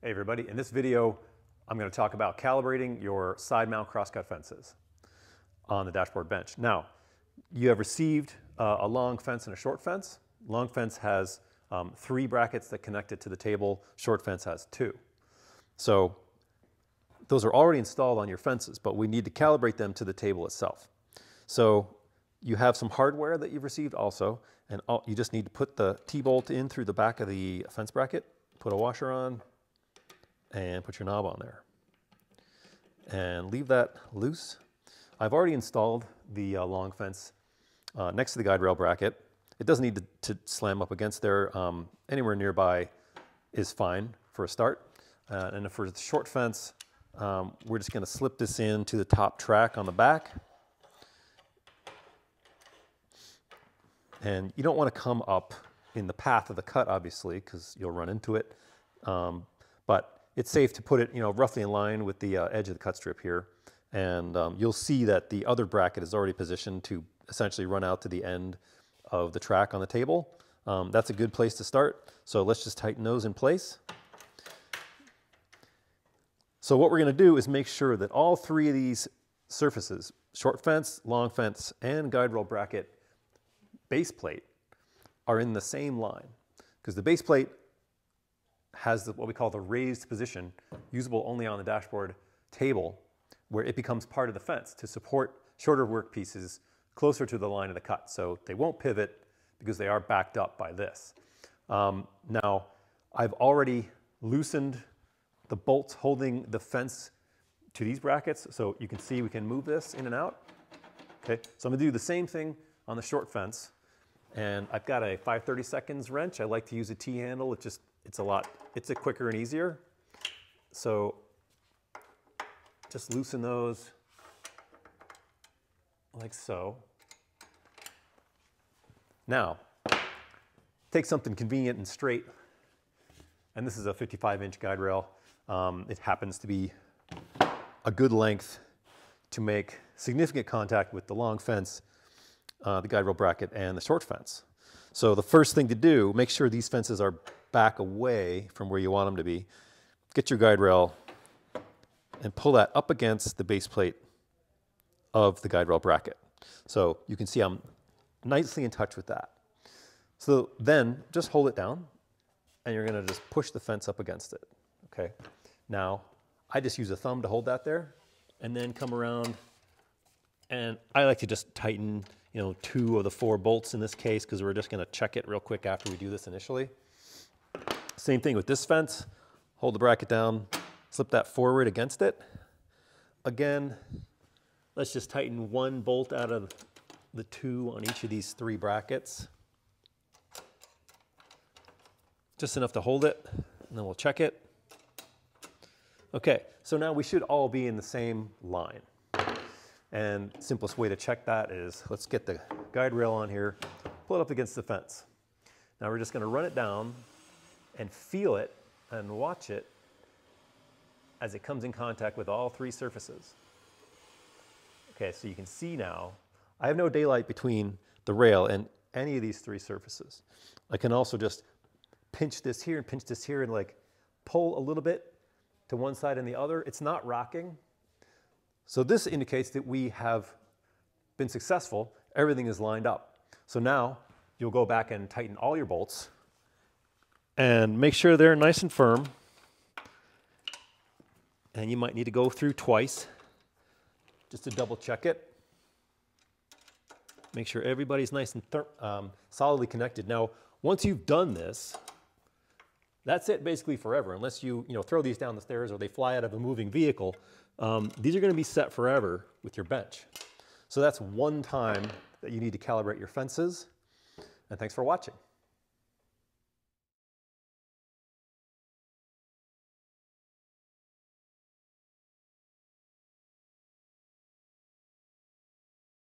Hey everybody, in this video I'm going to talk about calibrating your side mount crosscut fences on the Dash-Board bench. Now, you have received uh, a long fence and a short fence. Long fence has um, three brackets that connect it to the table, short fence has two. So those are already installed on your fences, but we need to calibrate them to the table itself. So you have some hardware that you've received also, and all, you just need to put the T-bolt in through the back of the fence bracket, put a washer on, and put your knob on there. And leave that loose. I've already installed the uh, long fence uh, next to the guide rail bracket. It doesn't need to, to slam up against there. Um, anywhere nearby is fine for a start. Uh, and for the short fence, um, we're just going to slip this into the top track on the back. And you don't want to come up in the path of the cut, obviously, because you'll run into it. Um, but it's safe to put it, you know, roughly in line with the uh, edge of the cut strip here. And um, you'll see that the other bracket is already positioned to essentially run out to the end of the track on the table. Um, that's a good place to start. So let's just tighten those in place. So what we're going to do is make sure that all three of these surfaces, short fence, long fence, and guide rail bracket base plate are in the same line. Because the base plate has the, what we call the raised position, usable only on the Dash-Board table, where it becomes part of the fence to support shorter work pieces closer to the line of the cut. So they won't pivot because they are backed up by this. Um, now, I've already loosened the bolts holding the fence to these brackets. So you can see we can move this in and out. Okay, so I'm gonna do the same thing on the short fence. And I've got a 530 seconds wrench. I like to use a T-handle. It just it's a lot, it's a quicker and easier. So just loosen those like so. Now, take something convenient and straight, and this is a 55 inch guide rail. Um, it happens to be a good length to make significant contact with the long fence, uh, the guide rail bracket, and the short fence. So the first thing to do, make sure these fences are back away from where you want them to be. Get your guide rail and pull that up against the base plate of the guide rail bracket. So you can see I'm nicely in touch with that. So then just hold it down and you're gonna just push the fence up against it, okay? Now, I just use a thumb to hold that there and then come around and I like to just tighten, you know, two of the four bolts in this case because we're just gonna check it real quick after we do this initially. Same thing with this fence. Hold the bracket down, slip that forward against it. Again, let's just tighten one bolt out of the two on each of these three brackets. Just enough to hold it, and then we'll check it. Okay, so now we should all be in the same line. And simplest way to check that is, let's get the guide rail on here, pull it up against the fence. Now we're just gonna run it down and feel it and watch it as it comes in contact with all three surfaces. Okay, so you can see now, I have no daylight between the rail and any of these three surfaces. I can also just pinch this here and pinch this here and like pull a little bit to one side and the other. It's not rocking. So this indicates that we have been successful. Everything is lined up. So now you'll go back and tighten all your bolts and make sure they're nice and firm. And you might need to go through twice just to double check it. Make sure everybody's nice and um, solidly connected. Now, once you've done this, that's it basically forever, unless you, you know, throw these down the stairs or they fly out of a moving vehicle. Um, these are gonna be set forever with your bench. So that's one time that you need to calibrate your fences. And thanks for watching.